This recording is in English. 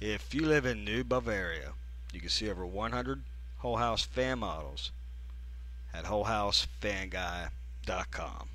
If you live in New Bavaria, you can see over 100 Whole House fan models at WholeHouseFanGuy.com.